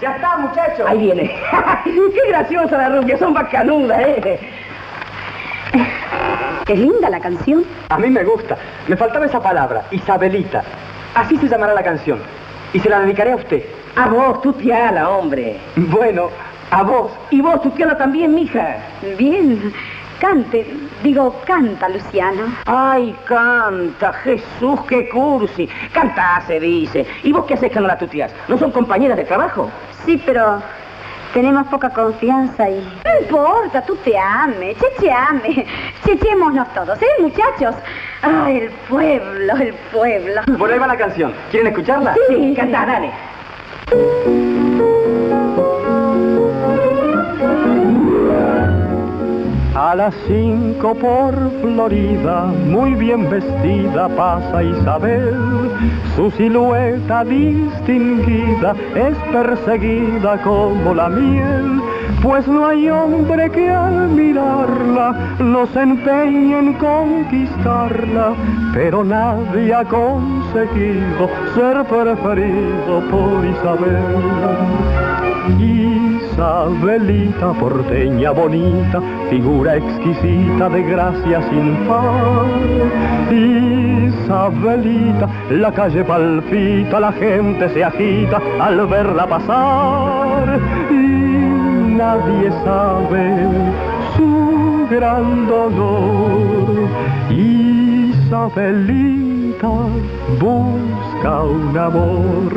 Ya está, muchacho. Ahí viene. Qué graciosa la rubia, son bacanudas, ¿eh? Qué linda la canción. A mí me gusta. Me faltaba esa palabra, Isabelita. Así se llamará la canción. Y se la dedicaré a usted. A vos, tuteala, hombre. Bueno, a vos. Y vos, tuteala también, mija. Bien. Cante, digo, canta, Luciano. Ay, canta, Jesús, qué cursi. Canta, se dice. ¿Y vos qué haces que no la tuteas? ¿No son compañeras de trabajo? Sí, pero tenemos poca confianza y... No importa, tú te ames, checheame. Chechémonos todos, ¿eh, muchachos? Ay, el pueblo, el pueblo. Bueno, ahí va la canción. ¿Quieren escucharla? Sí, canta, dale. A las cinco por Florida, muy bien vestida pasa Isabel. Su silueta distinguida es perseguida como la miel, pues no hay hombre que al mirarla no empeñe en conquistarla, pero nadie ha conseguido ser preferido por Isabel. Isabelita porteña bonita, figura exquisita de gracia sin par. Isabelita, la calle palpita, la gente se agita al verla pasar. Y nadie sabe su gran dolor. Isabelita busca un amor.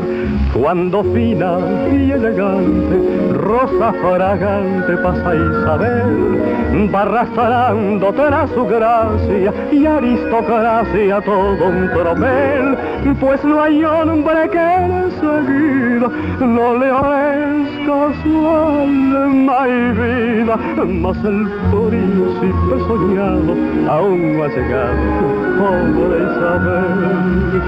Cuando fina y elegante, rosa fragante pasa Isabel, va arrastrando su gracia y aristocracia todo un tromel, pues no hay hombre que enseguida no le parezca su alma y vida, mas el siempre soñado aún no ha llegado, pobre Isabel,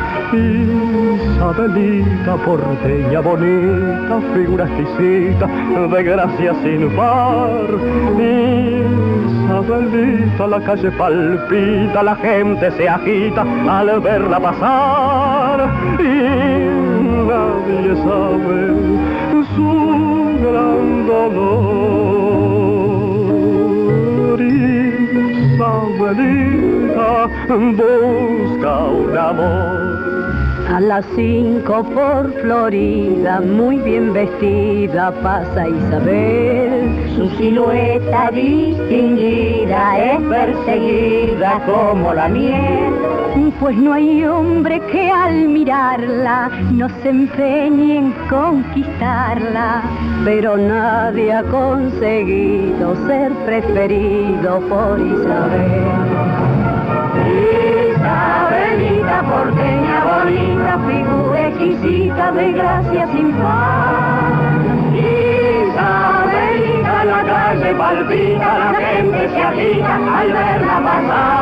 Isabelita porteña bonita, figura exquisita, de gracia sin par. Isabelita, la calle palpita, la gente se agita al verla pasar. Nadie sabe su gran dolor. Isabelita busca un amor a las cinco por Florida, muy bien vestida, pasa Isabel. Su silueta distinguida es perseguida como la miel. Pues no hay hombre que al mirarla no se empeñe en conquistarla, pero nadie ha conseguido ser preferido por Isabel. Isabelita porteña bonita, figura exquisita de gracia sin par. Isabelita la calle palpita, la gente se agita al verla pasar.